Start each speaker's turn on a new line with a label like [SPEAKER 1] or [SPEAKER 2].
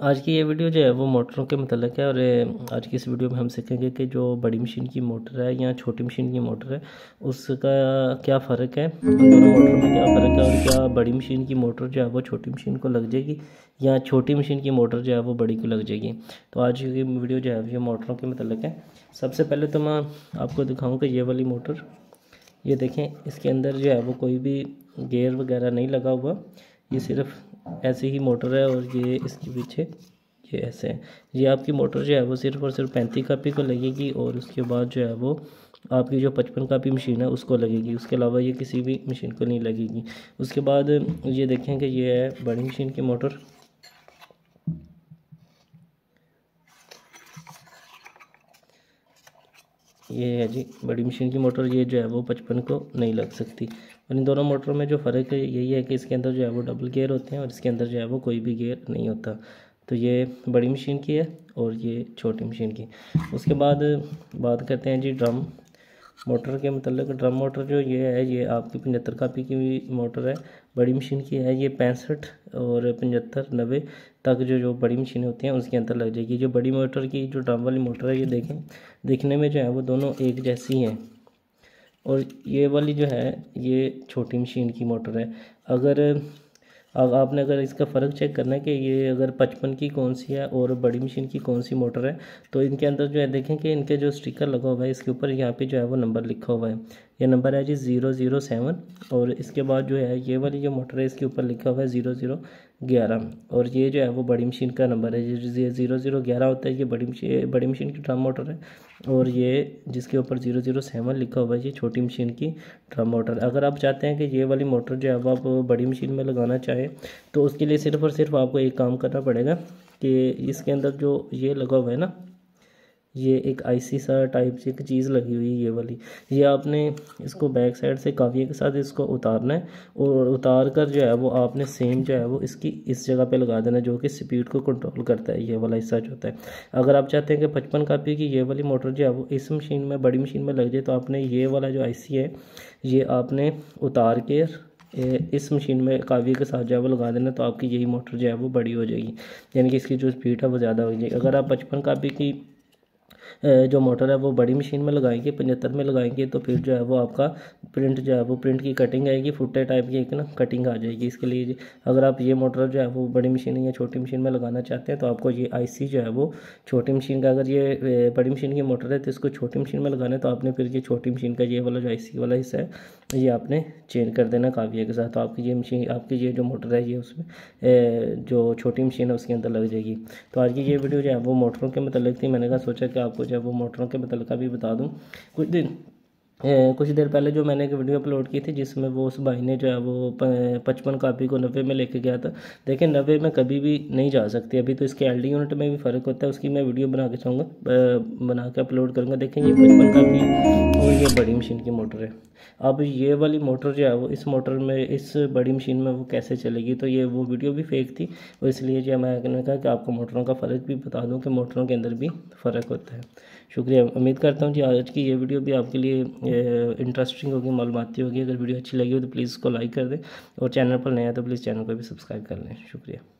[SPEAKER 1] आज की ये वीडियो जो है वो मोटरों के मतलब है और आज की इस वीडियो में हम सीखेंगे कि जो बड़ी मशीन की मोटर है या छोटी मशीन की मोटर है, उसका क्या फ़र्क है दोनों मोटरों में क्या फ़र्क है और क्या बड़ी मशीन की मोटर जो है वो छोटी मशीन को लग जाएगी या छोटी मशीन की मोटर जो है वो बड़ी को लग जाएगी। तो आज की वीडियो जो है ये मोटरों के मतलब है। सबसे पहले तो मैं आपको दिखाऊँ कि ये वाली मोटर, ये देखें, इसके अंदर जो है वो कोई भी गेयर वगैरह नहीं लगा हुआ। ये सिर्फ़ ऐसी ही मोटर है और ये इसके पीछे ये ऐसे है। ये आपकी मोटर जो है वो सिर्फ़ और सिर्फ़ पैंतीस कापी को लगेगी और उसके बाद जो है वो आपकी जो पचपन कापी मशीन है उसको लगेगी। उसके अलावा ये किसी भी मशीन को नहीं लगेगी। उसके बाद ये देखें कि ये है बड़ी मशीन की मोटर। ये है जी, बड़ी मशीन की मोटर, ये जो है वो पचपन को नहीं लग सकती। और इन दोनों मोटरों में जो फ़र्क है, यही है कि इसके अंदर जो है वो डबल गेयर होते हैं और इसके अंदर जो है वो कोई भी गेयर नहीं होता। तो ये बड़ी मशीन की है और ये छोटी मशीन की। उसके बाद बात करते हैं जी ड्रम मोटर के मतलब ड्रम मोटर जो ये है, ये आपकी पचहत्तर कापी की मोटर है, बड़ी मशीन की है, ये पैंसठ और पचहत्तर, नब्बे तक जो जो बड़ी मशीनें होती हैं, उसके अंदर लग जाएगी। जो बड़ी मोटर की, जो ड्रम वाली मोटर है, ये देखें, देखने में जो है वो दोनों एक जैसी हैं। और ये वाली जो है, ये छोटी मशीन की मोटर है। अगर, अब आपने अगर इसका फ़र्क चेक करना है कि ये अगर पचपन की कौन सी है और बड़ी मशीन की कौन सी मोटर है तो इनके अंदर जो है, देखें कि इनके जो स्टिकर लगा हुआ है, इसके ऊपर यहाँ पे जो है, वो नंबर लिखा हुआ है। ये नंबर है जी ज़ीरो ज़ीरो सेवन और इसके बाद जो है, ये वाली जो मोटर है, इसके ऊपर लिखा हुआ है ज़ीरो ज़ीरो ग्यारह। और ये जो है वो बड़ी मशीन का नंबर है, ये ज़ीरो ज़ीरो ग्यारह होता है, ये बड़ी मशीन बड़ी मशीन की ड्रम मोटर है। और ये जिसके ऊपर ज़ीरो ज़ीरो सेवन लिखा हुआ है, ये छोटी मशीन की ड्रम मोटर अगर आप चाहते हैं कि ये वाली मोटर जो है वो आप बड़ी मशीन में लगाना चाहें तो उसके लिए सिर्फ़ और सिर्फ़ आपको एक काम करना पड़ेगा कि इसके अंदर जो ये लगा हुआ है ना ये एक आईसी सा टाइप से एक चीज़ लगी हुई है ये वाली। ये आपने इसको बैक साइड से काविये के साथ इसको उतारना है और उतार कर जो है वो आपने सेम जो है वो इसकी इस जगह पे लगा देना जो कि स्पीड को कंट्रोल करता है, ये वाला हिस्सा जो होता है। अगर आप चाहते हैं कि पचपन कापी की ये वाली मोटर जो है वो इस मशीन में, बड़ी मशीन में लग जाए तो आपने ये वाला जो आईसी है, ये आपने उतार के इस मशीन में काव्य के साथ जो है वो लगा देना तो आपकी यही मोटर जो है वो बड़ी हो जाएगी। यानी कि इसकी जो स्पीड है वो ज़्यादा हो जाएगी। अगर आप पचपन कापी की जो मोटर है वो बड़ी मशीन में लगाएँगे, पचहत्तर में लगाएँगे तो फिर जो है वो आपका प्रिंट जो है वो प्रिंट की कटिंग आएगी फुटे टाइप की एक ना कटिंग आ जाएगी इसके लिए। अगर आप ये मोटर जो है वो बड़ी मशीन या छोटी मशीन में लगाना चाहते हैं तो आपको ये आईसी जो है वो छोटी मशीन का, अगर ये बड़ी मशीन की मोटर है तो इसको छोटी मशीन में लगाना है तो आपने फिर ये छोटी मशीन का ये वाला जो आईसी वाला हिस्सा है, ये आपने चेंज कर देना काव्य के साथ। तो आपकी ये मशीन, आपकी ये जो मोटर है, ये उसमें जो छोटी मशीन है, उसके अंदर लग जाएगी। तो आज की ये वीडियो जो है वो मोटरों के मतलब थी। मैंने कहा, सोचा कि आपको जो है वो मोटरों के मतलब भी बता दूँ कुछ दिन कुछ देर पहले जो मैंने एक वीडियो अपलोड की थी जिसमें वो उस भाई ने जो है वो पचपन कापी को नब्बे में लेके गया था। देखिए, नब्बे में कभी भी नहीं जा सकती। अभी तो इसके एलडी यूनिट में भी फ़र्क होता है, उसकी मैं वीडियो बना के चाहूँगा बना के अपलोड करूँगा। देखें ये पचपन कापी और ये बड़ी मशीन की मोटर है। अब ये वाली मोटर जो है वो इस मोटर में, इस बड़ी मशीन में वो कैसे चलेगी? तो ये वो वीडियो भी फेक थी, और इसलिए जो मैंने कहा कि आपको मोटरों का फ़र्क भी बता दूँ कि मोटरों के अंदर भी फ़र्क होता है। शुक्रिया। उम्मीद करता हूँ जी, आज की ये वीडियो भी आपके लिए इंटरेस्टिंग होगी, मालूमती होगी। अगर वीडियो अच्छी लगी हो तो प्लीज़ उसको लाइक कर दें और चैनल पर नया तो प्लीज़ चैनल को भी सब्सक्राइब कर लें। शुक्रिया।